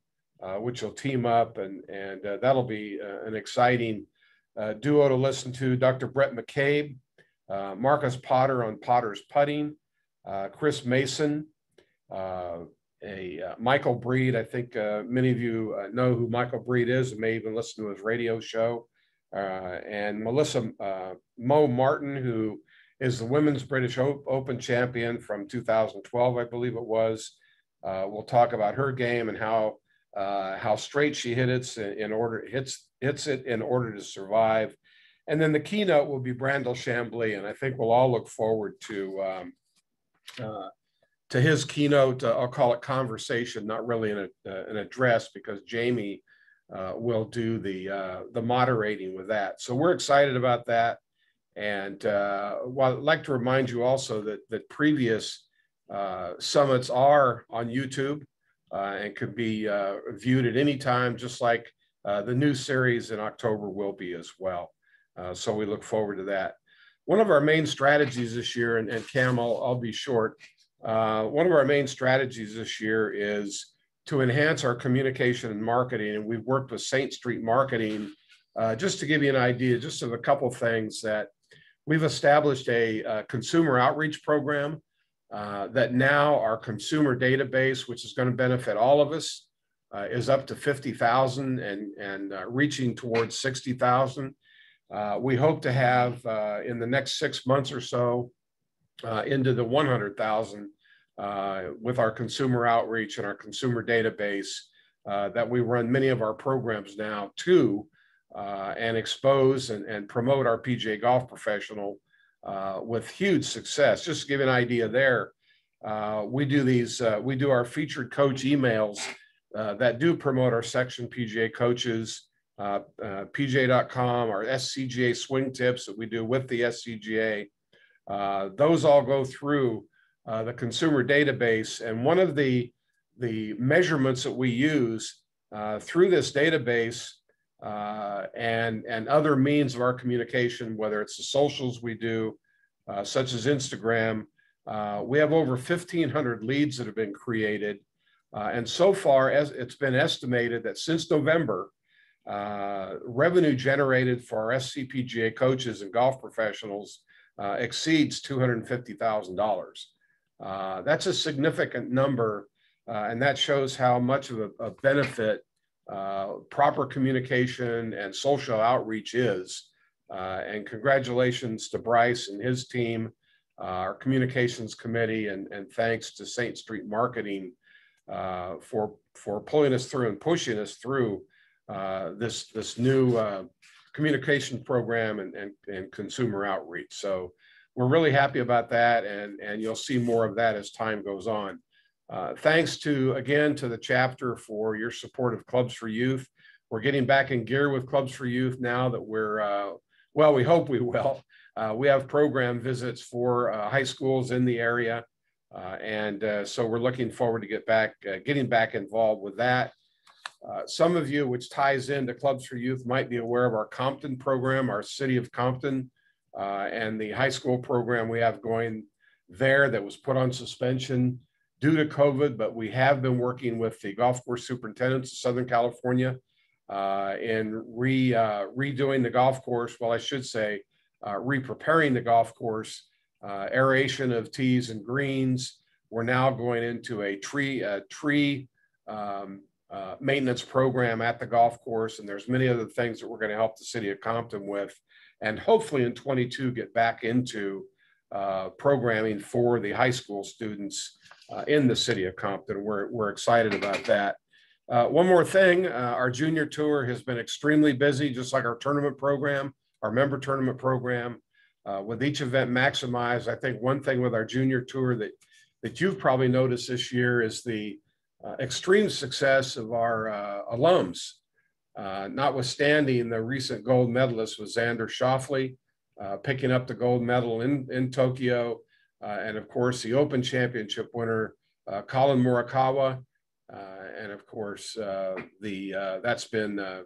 which will team up, and, and that'll be an exciting duo to listen to. Dr. Brett McCabe, uh, Marcus Potter on Potter's putting, uh, Chris Mason, uh, a uh, Michael Breed. I think uh, many of you know who Michael Breed is and may even listen to his radio show. And Melissa Mo Martin, who is the women's British Open champion from 2012, I believe it was. We'll talk about her game and how how straight she hit it in order hits hits it in order to survive. And then the keynote will be Brandel Chamblee, and I think we'll all look forward to um, uh, to his keynote. Uh, I'll call it conversation, not really an, uh, an address, because Jamie uh, will do the uh, the moderating with that. So we're excited about that. And uh, well, I'd like to remind you also that that previous summits are on YouTube and could be viewed at any time, just like the new series in October will be as well. So we look forward to that one of our main strategies this year, and, and Cam, I'll, I'll be short. Uh, one of our main strategies this year is to enhance our communication and marketing. And we've worked with Saint Street Marketing uh, just to give you an idea, just of a couple things that we've established a, a consumer outreach program uh, that now our consumer database, which is going to benefit all of us, uh, is up to 50,000 and, and uh, reaching towards 60,000. Uh, we hope to have uh, in the next six months or so uh, into the 100,000 uh, with our consumer outreach and our consumer database that we run many of our programs now to and expose and, and, promote our PGA golf professional with huge success. Just to give you an idea there, we do these, we do our featured coach emails that do promote our section PGA coaches uh, uh, PGA.com, our SCGA swing tips that we do with the SCGA. Uh, those all go through uh, the consumer database. And one of the, the measurements that we use uh, through this database uh, and, and other means of our communication, whether it's the socials we do, such as Instagram, we have over 1,500 leads that have been created. and so far, as it's been estimated that since November, uh, revenue generated for our SCPGA coaches and golf professionals uh, exceeds $250,000. Uh, that's a significant number, uh, and that shows how much of a, a benefit uh, proper communication and social outreach is. and congratulations to Bryce and his team, our communications committee, and, and thanks to Saint Street Marketing for, for pulling us through and pushing us through uh, this this new uh, communication program and, and, and consumer outreach. So we're really happy about that, and, and you'll see more of that as time goes on. Uh, thanks to, again, to the chapter for your support of Clubs for Youth. We're getting back in gear with Clubs for Youth now that we're, uh, well, we hope we will. Uh, we have program visits for uh, high schools in the area. and so we're looking forward to get back, getting back involved with that. Uh, some of you, which ties into Clubs for Youth, might be aware of our Compton program, our City of Compton, uh, and the high school program we have going there that was put on suspension due to COVID, but we have been working with the golf course superintendents of Southern California uh, in re, uh, redoing the golf course. Well, I should say, uh, re-preparing the golf course, aeration of tees and greens. We're now going into a tree, a tree um, uh, maintenance program at the golf course. And there's many other things that we're going to help the city of Compton with. And hopefully in 22 get back into uh, programming for the high school students uh, in the city of Compton. We're, we're excited about that. Uh, one more thing, uh, our junior tour has been extremely busy, just like our tournament program, our member tournament program. Uh, with each event maximized, I think one thing with our junior tour that, that you've probably noticed this year is the Uh, extreme success of our uh, alums, uh, notwithstanding the recent gold medalist was Xander Schauffele, uh, picking up the gold medal in, in Tokyo, uh, and of course the Open Championship winner, uh, Collin Morikawa, uh, and of course the that's been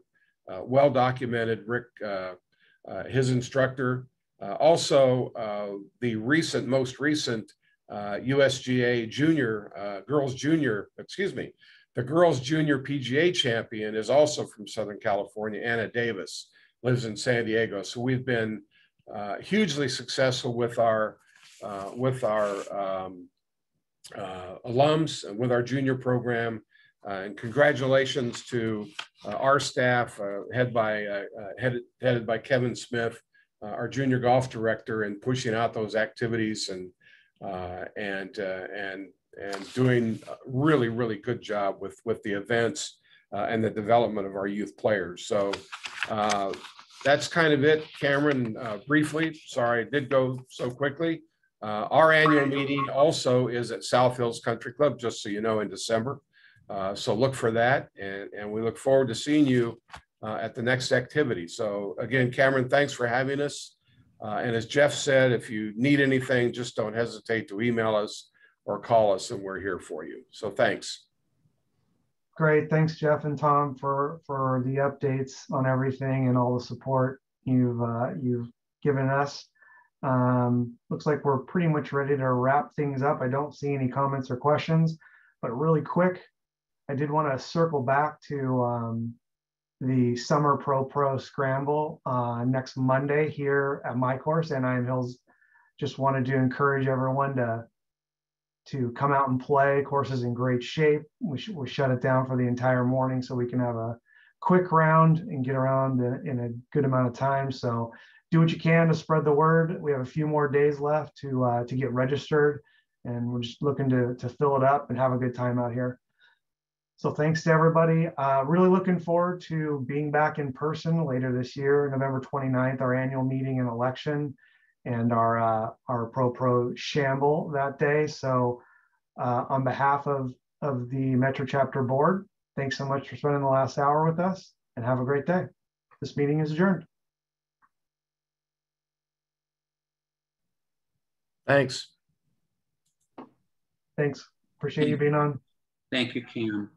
well documented. Rick, his instructor, also the recent, most recent uh, USGA junior, uh, girls junior, excuse me, the girls junior PGA champion is also from Southern California. Anna Davis lives in San Diego. So we've been uh, hugely successful with our, uh, with our um, uh, alums with our junior program. Uh, and congratulations to our staff, head by, headed, headed by Kevin Smith, our junior golf director, and pushing out those activities and and and and doing a really really good job with with the events and the development of our youth players. So that's kind of it, Cameron. briefly, sorry, it did go so quickly. Uh, our annual meeting also is at South Hills Country Club, just so you know, in December. Uh, so look for that, and, and we look forward to seeing you uh, at the next activity. So again, Cameron, thanks for having us. Uh, and as Jeff said, if you need anything, just don't hesitate to email us or call us, and we're here for you. So thanks. Great, thanks Jeff and Tom for for the updates on everything and all the support you've uh, you've given us. Um, looks like we're pretty much ready to wrap things up. I don't see any comments or questions, but really quick, I did want to circle back to um, the Summer Pro Pro Scramble uh, next Monday here at my course, Anaheim Hills. Just wanted to encourage everyone to to come out and play. Course is in great shape. We, sh- we shut it down for the entire morning so we can have a quick round and get around in, in a good amount of time. So do what you can to spread the word. We have a few more days left to uh, to get registered, and we're just looking to to fill it up and have a good time out here. So thanks to everybody. Uh, really looking forward to being back in person later this year, November 29th, our annual meeting and election, and our uh, our Pro Pro Shamble that day. So uh, on behalf of of the Metro Chapter Board, thanks so much for spending the last hour with us, and have a great day. This meeting is adjourned. Thanks. Thanks. Appreciate you being on. Thank you, Cam.